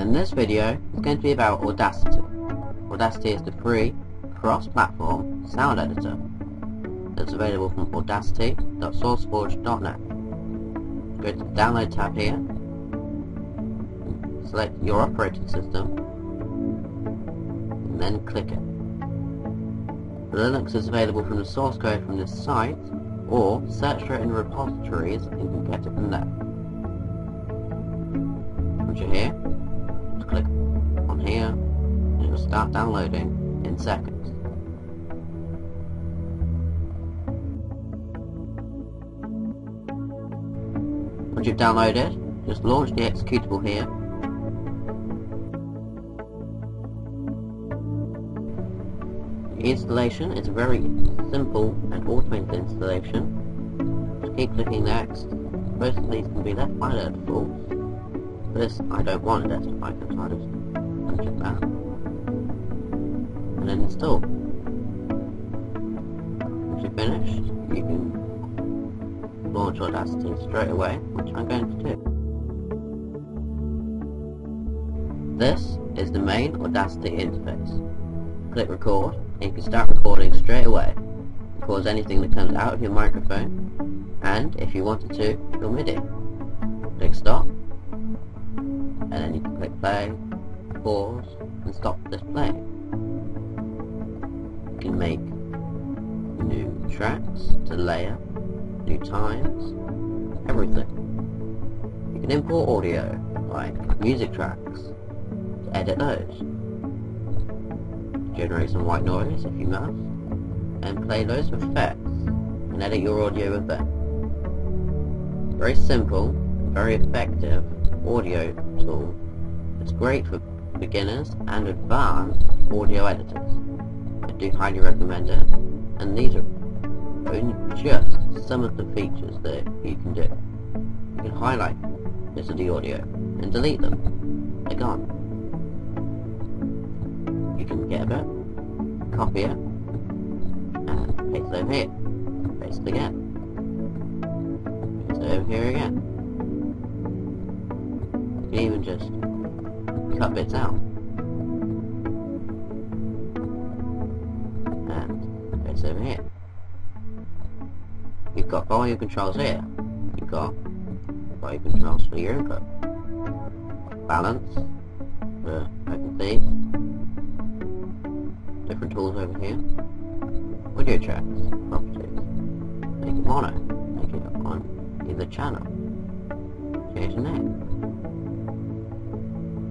in this video, it's going to be about Audacity. Audacity is the free, cross-platform sound editor that's available from audacity.sourceforge.net. Go to the Download tab here, select your operating system, and then click it. Linux is available from the source code from this site, or search for it in repositories and you can get it from there. It start downloading in seconds. Once you've downloaded, just launch the executable here The installation is a very simple and automated installation. Just keep clicking next. Most of these can be left by default. This I don't want a desktop icon, so I just uncheck that. And then install. Once you're finished, you can launch Audacity straight away, which I'm going to do. This is the main Audacity interface. Click record, and you can start recording straight away. Record anything that comes out of your microphone, and if you wanted to, your MIDI. Click stop, and then you can click play, pause, and stop this playing. Make new tracks to layer, new times, everything. You can import audio, like music tracks, to edit those. Generate some white noise if you must, and play loads of effects, and edit your audio with them. Very simple, very effective audio tool. It's great for beginners and advanced audio editors. Do highly recommend it, and these are only just some of the features that you can do. You can highlight bits of the audio and delete them. They're gone. You can get a bit, copy it, and paste it over here. Paste it again. Paste it over here again. You can even just cut bits out. Paste over here. You've got volume controls here. You've got volume controls for your input. Balance for open. Different tools over here. Audio tracks, properties. Make it mono. Make it on either channel. Change the name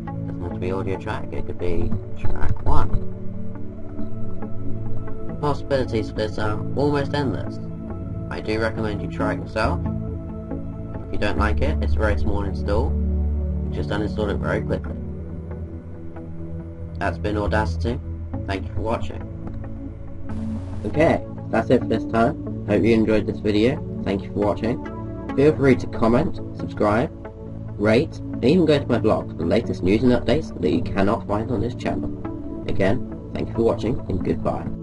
doesn't have to be audio track, it could be track 1. Possibilities for this are almost endless. I do recommend you try it yourself. If you don't like it, it's a very small install. You just uninstall it very quickly. That's been Audacity. Thank you for watching. Okay, that's it for this time. Hope you enjoyed this video. Thank you for watching. Feel free to comment, subscribe, rate, and even go to my blog for the latest news and updates that you cannot find on this channel. Again, thank you for watching and goodbye.